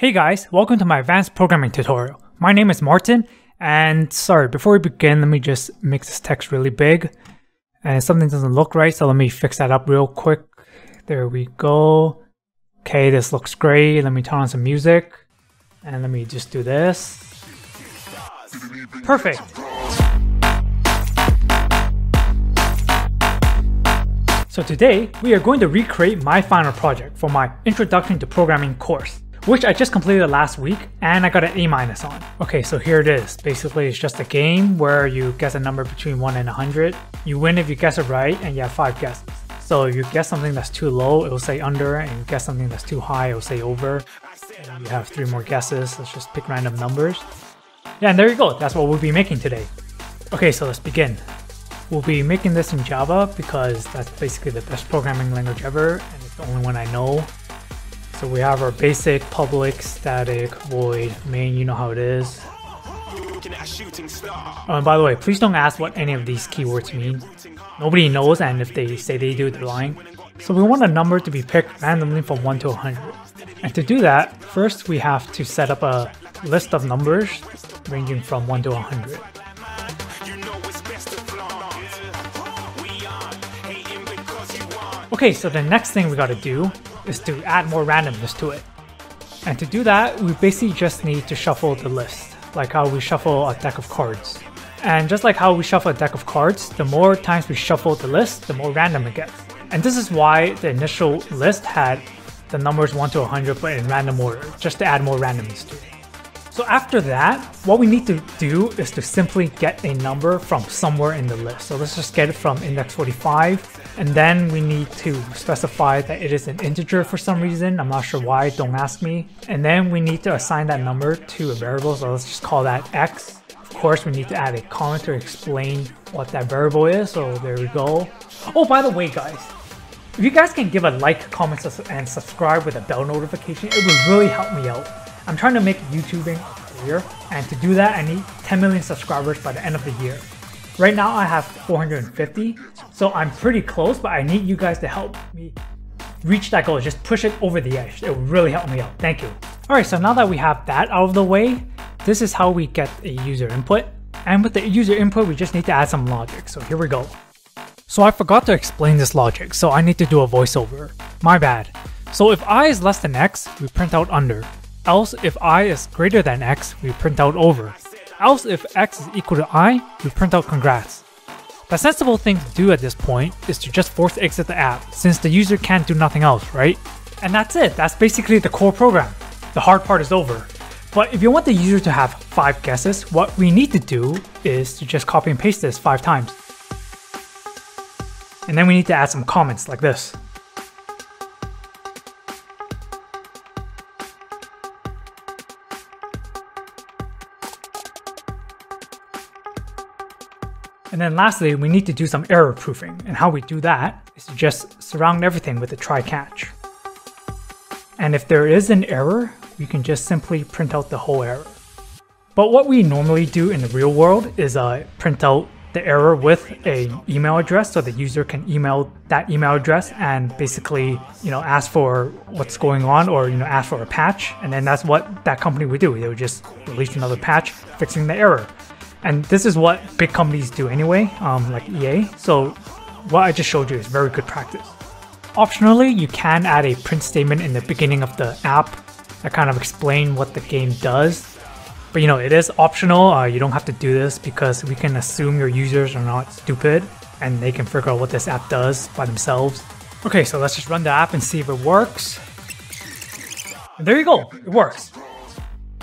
Hey guys, welcome to my advanced programming tutorial. My name is Martin, and sorry, before we begin, let me just make this text really big. And something doesn't look right, so let me fix that up real quick. There we go. Okay, this looks great. Let me turn on some music. And let me just do this. Perfect. So today, we are going to recreate my final project for my Introduction to Programming course, which I just completed last week and I got an A minus on. Okay, so here it is. Basically, it's just a game where you guess a number between 1 and 100. You win if you guess it right and you have 5 guesses. So if you guess something that's too low, it will say under, and you guess something that's too high, it will say over. And you have three more guesses, let's just pick random numbers. Yeah, and there you go, that's what we'll be making today. Okay, so let's begin. We'll be making this in Java because that's basically the best programming language ever and it's the only one I know. So we have our basic public static void main, you know how it is. Oh, and by the way, please don't ask what any of these keywords mean. Nobody knows and if they say they do, they're lying. So we want a number to be picked randomly from 1 to 100. And to do that, first we have to set up a list of numbers ranging from 1 to 100. Okay, so the next thing we gotta do is to add more randomness to it. And to do that, we basically just need to shuffle the list, like how we shuffle a deck of cards. And just like how we shuffle a deck of cards, the more times we shuffle the list, the more random it gets. And this is why the initial list had the numbers 1 to 100 but in random order, just to add more randomness to it. So after that, what we need to do is to simply get a number from somewhere in the list. So let's just get it from index 45. And then we need to specify that it is an integer for some reason. I'm not sure why, don't ask me. And then we need to assign that number to a variable. So let's just call that x. Of course, we need to add a comment to explain what that variable is. So there we go. Oh, by the way, guys, if you guys can give a like, comment, and subscribe with a bell notification, it would really help me out. I'm trying to make YouTubing a career, and to do that, I need 10 million subscribers by the end of the year. Right now, I have 450, so I'm pretty close, but I need you guys to help me reach that goal. Just push it over the edge. It will really help me out. Thank you. All right, so now that we have that out of the way, this is how we get a user input. And with the user input, we just need to add some logic. So here we go. So I forgot to explain this logic, so I need to do a voiceover. My bad. So if i is less than x, we print out under. Else, if i is greater than x, we print out over. Else, if x is equal to i, we print out congrats. The sensible thing to do at this point is to just force exit the app, since the user can't do nothing else, right? And that's it, that's basically the core program. The hard part is over. But if you want the user to have 5 guesses, what we need to do is to just copy and paste this 5 times. And then we need to add some comments like this. And then lastly, we need to do some error proofing. And how we do that is to just surround everything with a try catch. And if there is an error, we can just simply print out the whole error. But what we normally do in the real world is uh, print out the error with a email address so the user can email that email address and basically you know ask for what's going on or you know ask for a patch and then that's what that company would do they would just release another patch fixing the error and this is what big companies do anyway, um, like EA. So what I just showed you is very good practice. Optionally, you can add a print statement in the beginning of the app that kind of explain what the game does. But you know, it is optional. Uh, you don't have to do this because we can assume your users are not stupid and they can figure out what this app does by themselves. Okay, so let's just run the app and see if it works. And there you go, it works.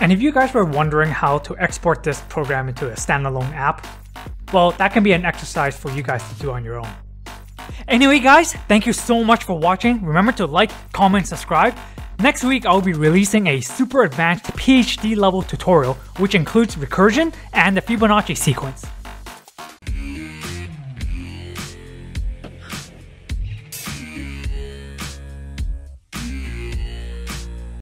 And if you guys were wondering how to export this program into a standalone app, well, that can be an exercise for you guys to do on your own. Anyway guys, thank you so much for watching. Remember to like, comment, subscribe. Next week, I'll be releasing a super advanced PhD level tutorial which includes recursion and the Fibonacci sequence.